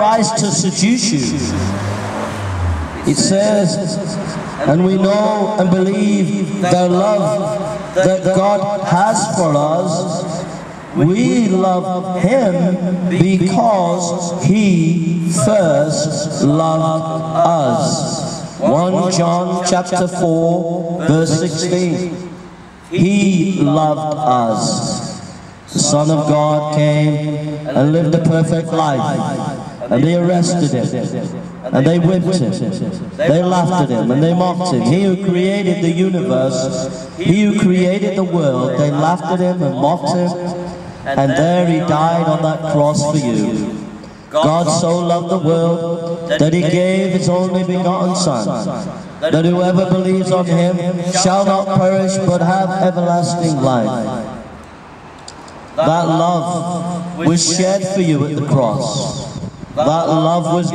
tries to seduce you. It says, and we know and believe the love that God has for us. We love Him because He first loved us. 1 John chapter 4 verse 16. He loved us. The Son of God came and lived a perfect life. And they arrested him. And they whipped him. They laughed at him and they mocked him. He who created the universe, he who created the world, they laughed at him and mocked him. And there he died on that cross for you. God so loved the world that he gave his only begotten Son, that whoever believes on him shall not perish but have everlasting life. That love was shed for you at the cross. That love was